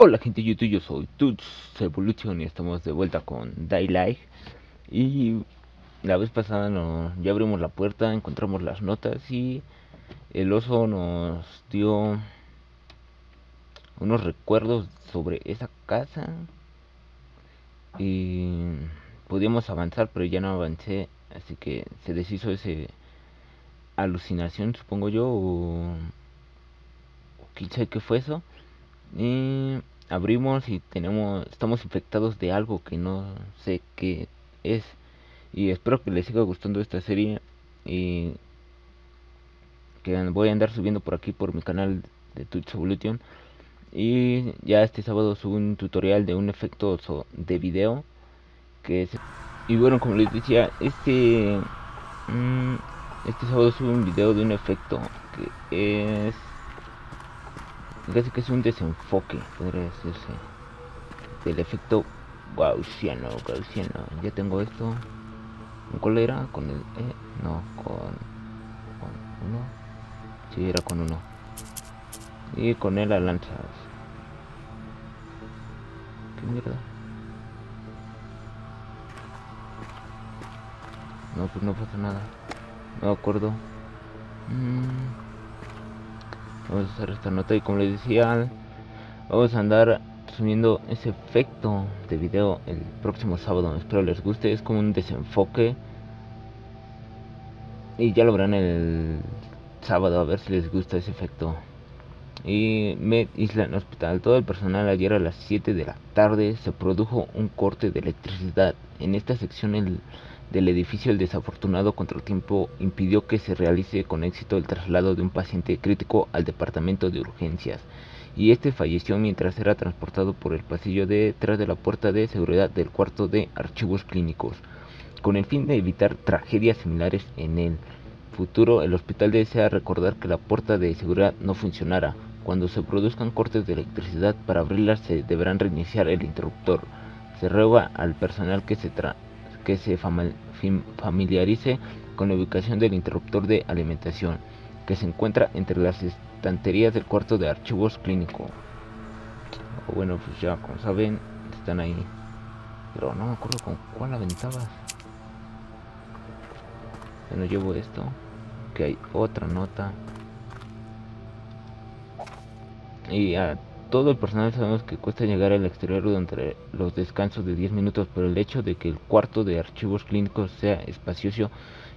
Hola gente de YouTube, yo soy Tuts Evolution y estamos de vuelta con Daylight Y la vez pasada ya abrimos la puerta, encontramos las notas y el oso nos dio unos recuerdos sobre esa casa. Y pudimos avanzar pero ya no avancé, así que se deshizo ese alucinación supongo yo o, o quizá que fue eso y abrimos y tenemos estamos infectados de algo que no sé qué es. Y espero que les siga gustando esta serie. Y que voy a andar subiendo por aquí por mi canal de Twitch Evolution. Y ya este sábado subo un tutorial de un efecto de video que es y bueno como les decía este mm, este sábado subo un video de un efecto que es casi que es un desenfoque, podría decirse, del efecto gaussiano, gaussiano. Ya tengo esto. ¿Cuál era? Con el E, no, con, con uno. Sí, era con uno. Y con él la lanzas. ¿Qué mierda? No, pues no pasa nada. No acuerdo. Mm vamos a hacer esta nota y como les decía vamos a andar subiendo ese efecto de video el próximo sábado. Espero les guste es como un desenfoque. Y ya lo verán el sábado a ver si les gusta ese efecto. Y Med Island Hospital. Todo el personal ayer a las 7 de la tarde se produjo un corte de electricidad. En esta sección el del edificio el desafortunado contratiempo impidió que se realice con éxito el traslado de un paciente crítico al departamento de urgencias y este falleció mientras era transportado por el pasillo detrás de la puerta de seguridad del cuarto de archivos clínicos. Con el fin de evitar tragedias similares en el futuro, el hospital desea recordar que la puerta de seguridad no funcionará. Cuando se produzcan cortes de electricidad para abrirla se deberán reiniciar el interruptor. Se ruega al personal que se, tra que se familiarice con la ubicación del interruptor de alimentación, que se encuentra entre las estanterías del cuarto de archivos clínico. bueno, pues ya como saben, están ahí. Pero no me acuerdo con cuál aventabas. Bueno, llevo esto. Que hay otra nota. Y a todo el personal sabemos que cuesta llegar al exterior durante los descansos de 10 minutos, pero el hecho de que el cuarto de archivos clínicos sea espacioso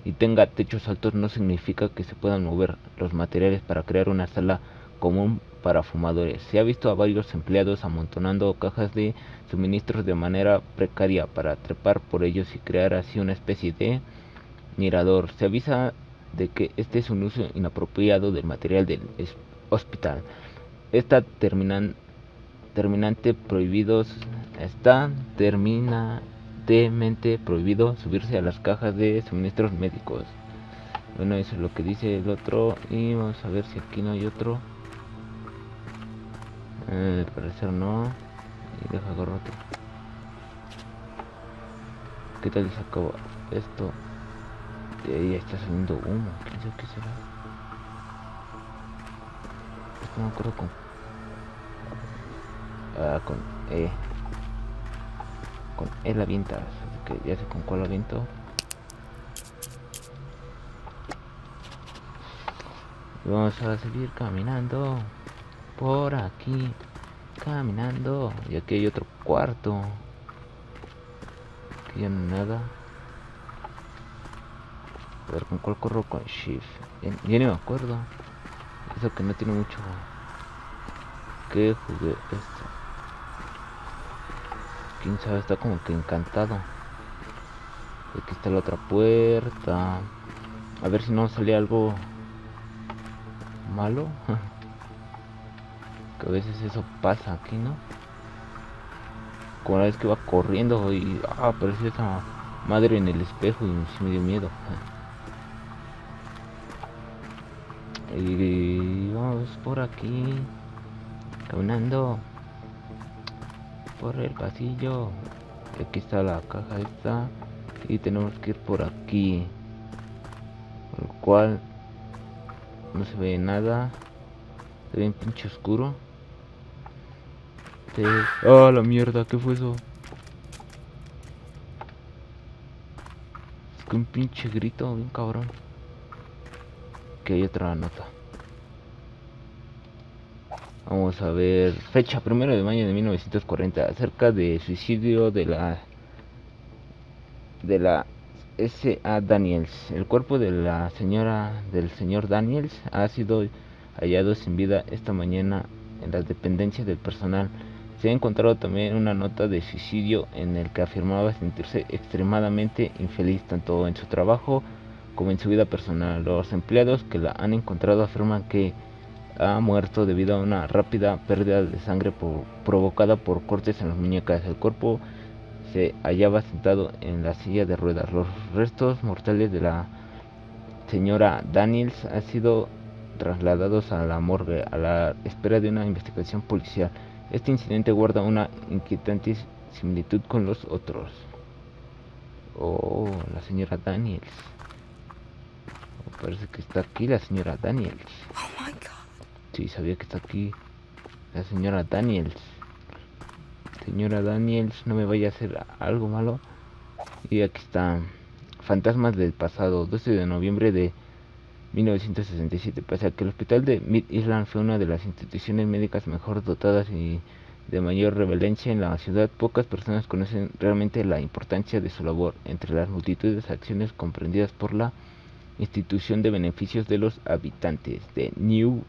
y tenga techos altos no significa que se puedan mover los materiales para crear una sala común para fumadores. Se ha visto a varios empleados amontonando cajas de suministros de manera precaria para trepar por ellos y crear así una especie de mirador. Se avisa de que este es un uso inapropiado del material del hospital está terminan, terminante prohibidos está terminantemente prohibido subirse a las cajas de suministros médicos. Bueno eso es lo que dice el otro y vamos a ver si aquí no hay otro. Eh, parecer no y deja agarrar qué tal se acabó esto de ahí está saliendo humo quién qué será no me con ah, con E. Con E la avientas que ya sé con cuál aviento. Vamos a seguir caminando por aquí caminando. Y aquí hay otro cuarto. Aquí ya no hay nada. A ver con cuál corro con shift. Ya, me acuerdo eso que no tiene mucho que jugué esto. Quién sabe, está como que encantado. Aquí está la otra puerta. A ver si no sale algo malo. que a veces eso pasa aquí, ¿no? Como la vez que va corriendo y ah, apareció esa madre en el espejo y me dio miedo. Y por aquí. Caminando por el pasillo. Aquí está la caja esta. Y tenemos que ir por aquí. Por lo cual no se ve nada. Se ve un pinche oscuro. Sí. Oh, la mierda, ¿qué fue eso? Es que un pinche grito, bien cabrón. Que hay otra nota. Vamos a ver. Fecha primero de mayo de 1940. Acerca de suicidio de la. De la S.A. Daniels. El cuerpo de la señora. Del señor Daniels ha sido hallado sin vida esta mañana en las dependencias del personal. Se ha encontrado también una nota de suicidio en el que afirmaba sentirse extremadamente infeliz tanto en su trabajo como en su vida personal. Los empleados que la han encontrado afirman que ha muerto debido a una rápida pérdida de sangre provocada por cortes en las muñecas. El cuerpo se hallaba sentado en la silla de ruedas. Los restos mortales de la señora Daniels han sido trasladados a la morgue a la espera de una investigación policial. Este incidente guarda una inquietante similitud con los otros. Oh, la señora Daniels. parece que está aquí la señora Daniels. Sí, sabía que está aquí la señora Daniels. Señora Daniels, no me vaya a hacer algo malo. Y aquí está. Fantasmas del pasado, 12 de noviembre de 1967. Pese a que el hospital de Mid Island fue una de las instituciones médicas mejor dotadas y de mayor relevancia en la ciudad, pocas personas conocen realmente la importancia de su labor entre las multitudes de acciones comprendidas por la institución de beneficios de los habitantes de New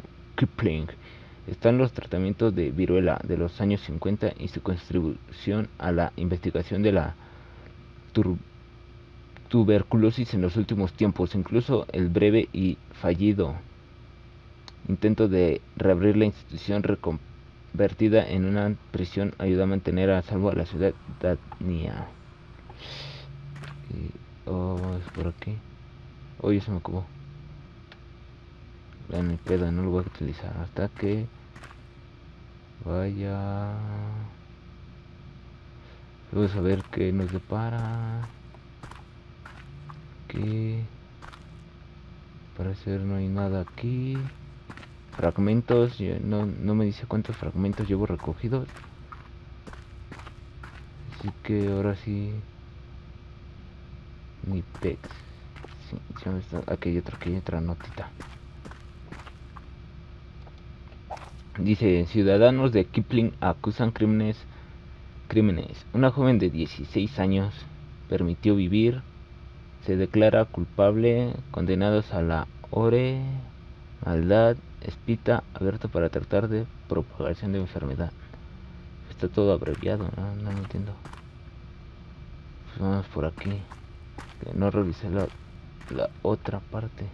Están los tratamientos de viruela de los años 50 y su contribución a la investigación de la tuberculosis en los últimos tiempos, incluso el breve y fallido intento de reabrir la institución reconvertida en una prisión ayuda a mantener a salvo a la ciudad de Dania. oh, es por aquí. Oye, se me acabó en el pedo no lo voy a utilizar hasta que vaya. Vamos a ver qué nos depara. Que parecer no hay nada aquí. Fragmentos no, no me dice cuántos fragmentos llevo recogidos. Así que ahora sí. Mi pex sí, aquí hay otra aquí hay otra notita Dice, ciudadanos de Kipling acusan crímenes. Crímenes. Una joven de 16 años permitió vivir. Se declara culpable. Condenados a la ore, maldad, espita, abierto para tratar de propagación de enfermedad. Está todo abreviado, no, no entiendo. Pues vamos por aquí. no revisé la, la otra parte.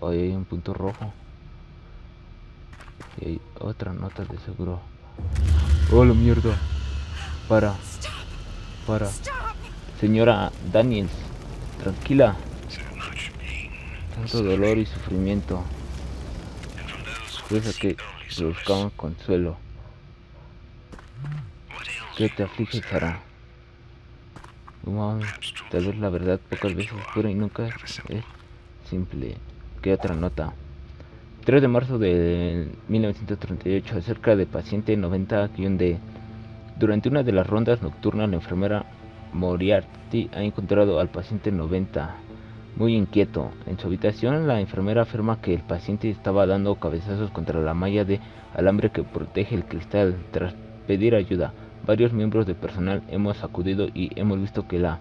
Hoy hay un punto rojo. Y hay otra nota de seguro. Oh, la mierda. Para. Para. Señora Daniels. Tranquila. Tanto dolor y sufrimiento. Pues que buscaban consuelo. ¿Qué te aflige, Sara? tal vez la verdad pocas veces pura y nunca es simple que otra nota. 3 de marzo de 1938, acerca de paciente 90-D. Durante una de las rondas nocturnas, la enfermera Moriarty ha encontrado al paciente 90 muy inquieto. En su habitación, la enfermera afirma que el paciente estaba dando cabezazos contra la malla de alambre que protege el cristal. Tras pedir ayuda, varios miembros del personal hemos acudido y hemos visto que la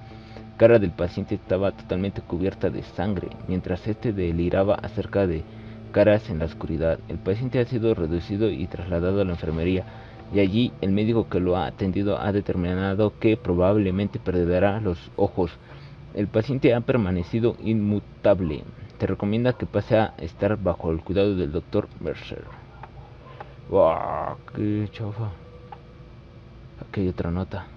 cara del paciente estaba totalmente cubierta de sangre, mientras este deliraba acerca de caras en la oscuridad. El paciente ha sido reducido y trasladado a la enfermería, y allí el médico que lo ha atendido ha determinado que probablemente perderá los ojos. El paciente ha permanecido inmutable. Te recomienda que pase a estar bajo el cuidado del doctor Mercer. ¡Wow! ¡Qué chafa! Aquí hay otra nota.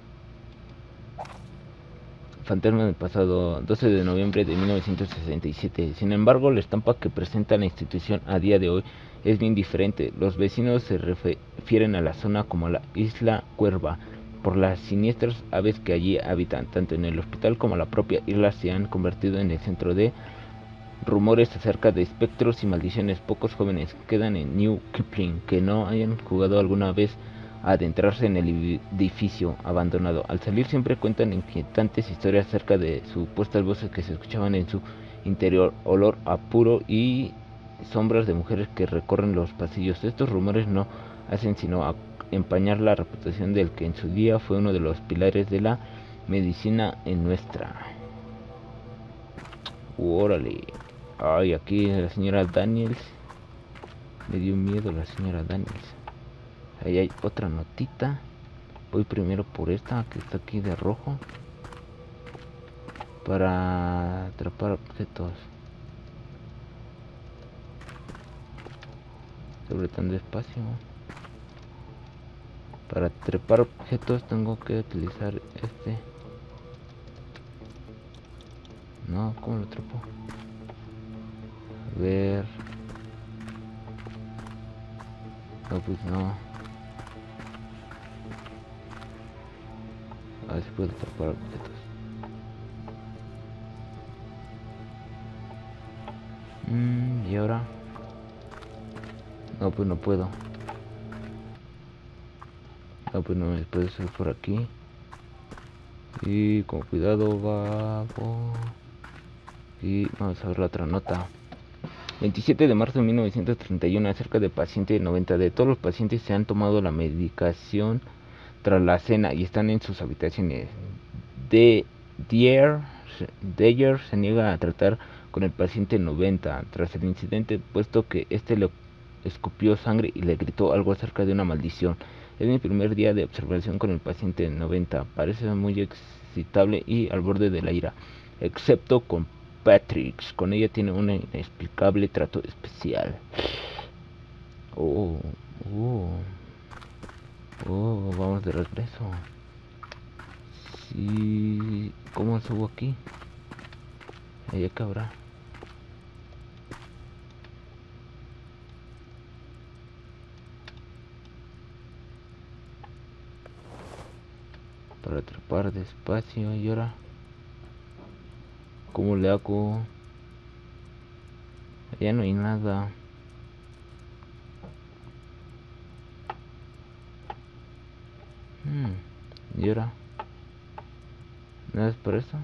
Fantasma del pasado 12 de noviembre de 1967. Sin embargo, la estampa que presenta la institución a día de hoy es bien diferente. Los vecinos se refieren a la zona como la isla Cuerva por las siniestras aves que allí habitan. Tanto en el hospital como la propia isla se han convertido en el centro de rumores acerca de espectros y maldiciones. Pocos jóvenes quedan en New Kipling que no hayan jugado alguna vez adentrarse en el edificio abandonado. Al salir siempre cuentan inquietantes historias acerca de supuestas voces que se escuchaban en su interior, olor a puro y sombras de mujeres que recorren los pasillos. Estos rumores no hacen sino empañar la reputación del que en su día fue uno de los pilares de la medicina en nuestra. Órale. Ay, aquí la señora Daniels. Me dio miedo la señora Daniels. Ahí hay otra notita. Voy primero por esta que está aquí de rojo. Para atrapar objetos. Sobre tan despacio. Para trepar objetos tengo que utilizar este. No, ¿cómo lo trepo? A ver. No, pues no. A ver si puedo atrapar objetos. Mm, y ahora. No, pues no puedo. No, pues no me puede ser por aquí. Y con cuidado, vamos. Y vamos a ver la otra nota. 27 de marzo de 1931, acerca de paciente 90. De todos los pacientes se han tomado la medicación tras la cena y están en sus habitaciones. De Dier, Deyer se niega a tratar con el paciente 90 tras el incidente, puesto que este le escupió sangre y le gritó algo acerca de una maldición. Es mi primer día de observación con el paciente 90. Parece muy excitable y al borde de la ira, excepto con Patrick. Con ella tiene un inexplicable trato especial. Oh, oh, oh, vamos de regreso. Sí, ¿cómo subo aquí? Allá cabrá. Para atrapar despacio y ahora. ¿Cómo le hago? Ya no hay nada. ¿Y ahora? ¿Nada es por eso?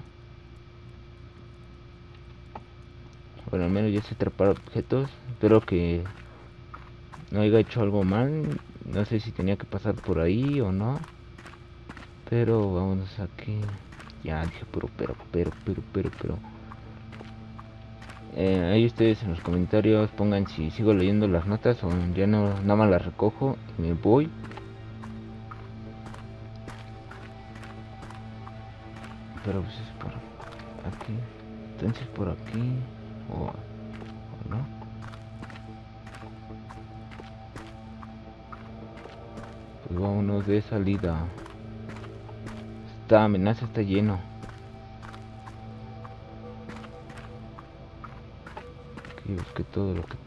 Bueno, al menos ya se atrapar objetos. Espero que no haya hecho algo mal. No sé si tenía que pasar por ahí o no. Pero vámonos aquí. Ya dije, pero, pero, pero, pero, pero, pero. Eh, ahí ustedes en los comentarios pongan si sigo leyendo las notas o ya no, nada más las recojo y me voy. Pero pues es por aquí. Entonces por aquí o, o no. Pues vámonos de salida. Esta amenaza está lleno. Aquí busqué todo lo que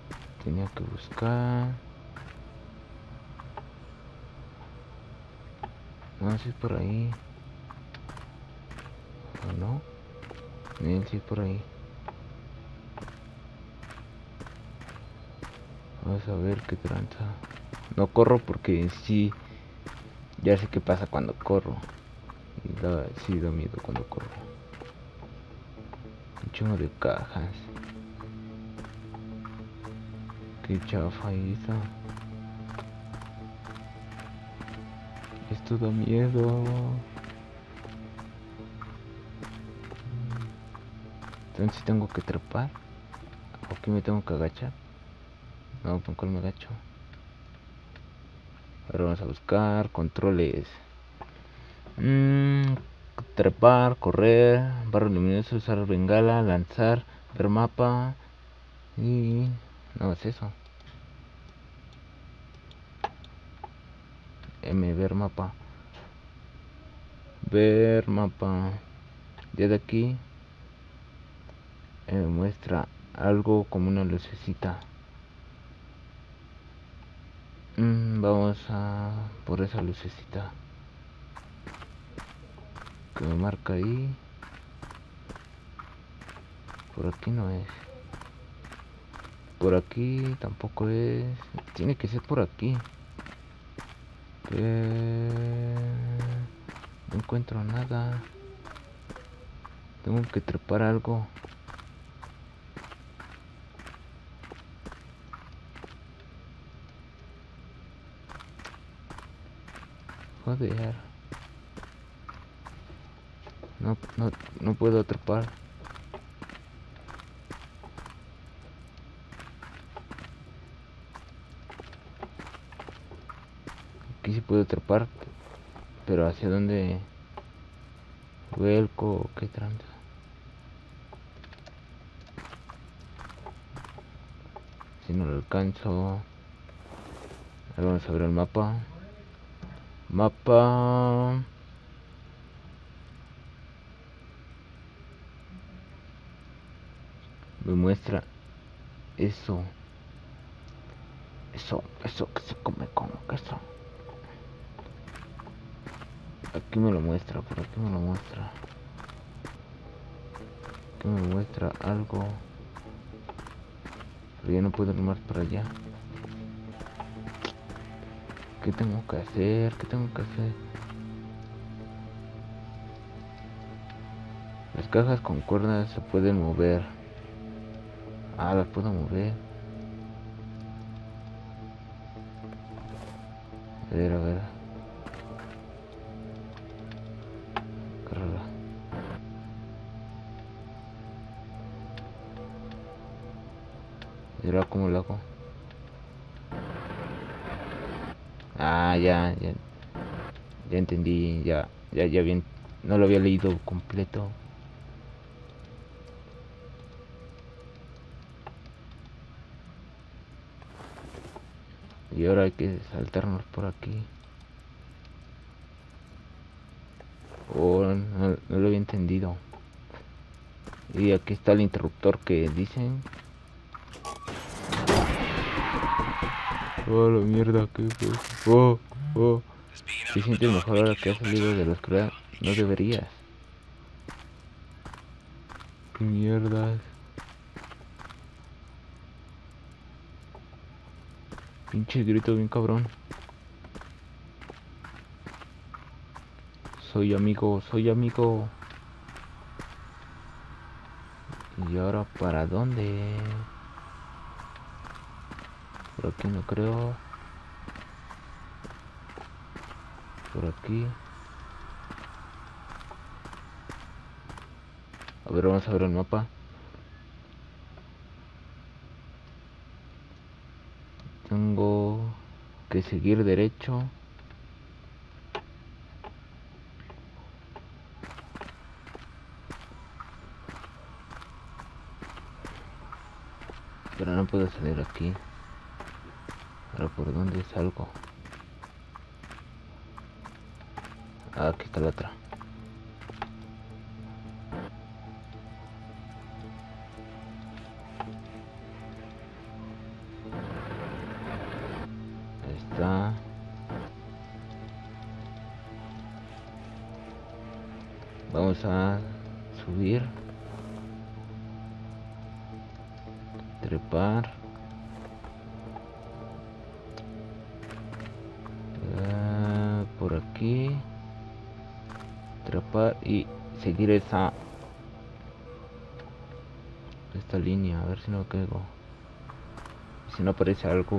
tenía que buscar. No, si es por ahí. ¿O no? Miren si por ahí. Vamos a ver qué tranza. No corro porque sí. Ya sé qué pasa cuando corro. Y da, sí da miedo cuando corro. Un chingo de cajas. Qué chafa esa. Esto da miedo. Entonces tengo que trepar. ¿O aquí me tengo que agachar? No, ¿con cuál me agacho? Ahora vamos a buscar controles. Mm, trepar, correr, barro luminoso, usar bengala, lanzar, ver mapa y... no es eso. M, ver mapa. Ver mapa. de aquí me muestra algo como una lucecita. Mm, vamos a por esa lucecita que me marca ahí por aquí no es por aquí tampoco es. Tiene que ser por aquí. No encuentro nada. Tengo que trepar algo. No, no, no puedo trepar. Aquí sí puedo trepar. Pero hacia dónde vuelco qué tranza. Si no lo alcanzo. vamos a ver el mapa. Mapa. Me muestra eso. Eso, eso que se come como queso. Aquí me lo muestra, por aquí me lo muestra. Aquí me muestra algo. Pero ya no puedo ir para allá. ¿Qué tengo que hacer? ¿Qué tengo que hacer? Las cajas con cuerdas se pueden mover. Ah, las puedo mover. A ver, a ver. ¿Y cómo lo hago? Ah, ya, ya. Entendí, ya, ya, ya bien. No lo había leído completo. Y ahora hay que saltarnos por aquí. Oh, no lo había entendido. Y aquí está el interruptor que dicen Oh, la mierda, que. Oh, oh. Si sientes mejor ahora que has salido de la oscuridad, no deberías. Qué mierda. Pinche grito bien cabrón. Soy amigo, soy amigo. ¿Y ahora para dónde? Por aquí no creo. Por aquí. A ver, vamos a ver el mapa. Tengo que seguir derecho. Pero no puedo salir aquí. Ahora por dónde salgo. Ah, aquí está la otra. Seguir esa esta línea a ver si no caigo. Si no aparece algo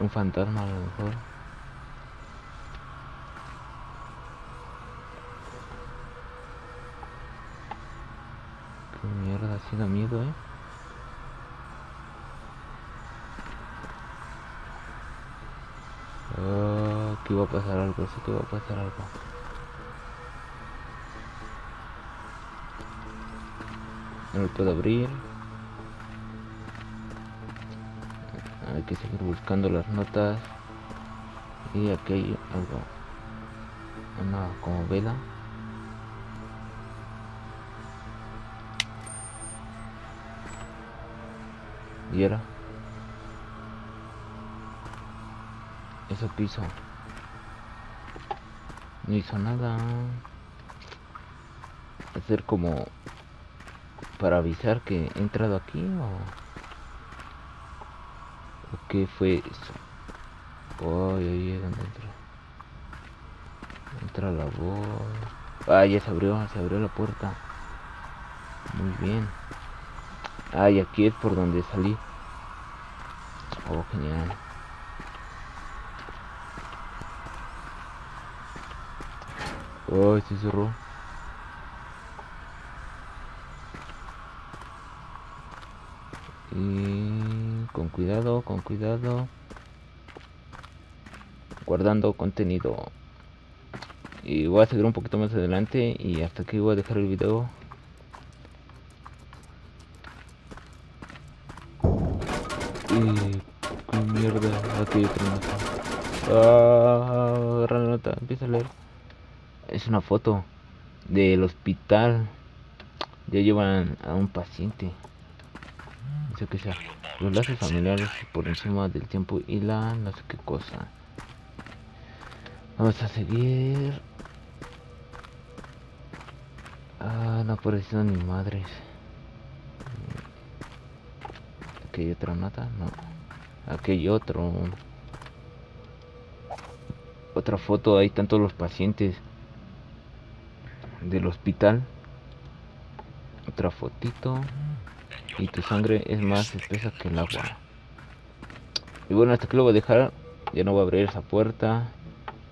un fantasma a lo mejor. Qué mierda si da miedo eh. Aquí va a pasar algo, sé que va a pasar algo. No lo puedo abrir. Hay que seguir buscando las notas. Y aquí hay algo. Una como vela. Y era. Eso piso. No hizo nada. Hacer como para avisar que he entrado aquí o ¿Qué fue eso? Ahí es donde entra. Entra la voz. Ah, ya se abrió, se abrió la puerta. Muy bien. Ah, aquí es por donde salí. Oh, genial. Oh, se cerró. Y con cuidado, con cuidado. Guardando contenido. Y voy a seguir un poquito más adelante y hasta aquí voy a dejar el video. Y mierda, aquí otra. Ah, agarra la nota, empieza a leer. Es una foto del hospital. Ya llevan a un paciente. Sé qué sea. Los lazos familiares por encima del tiempo y la no sé qué cosa. Vamos a seguir. Ah, no apareció ni madres. Aquí hay otra nota, no. Aquí hay otro. Otra foto, ahí están todos los pacientes del hospital. Otra fotito. Y tu sangre es más espesa que el agua. Y bueno, hasta aquí lo voy a dejar. Ya no voy a abrir esa puerta.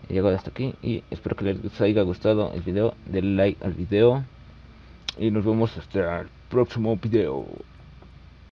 He llegado hasta aquí y espero que les haya gustado el video. Denle like al video. Y nos vemos hasta el próximo video.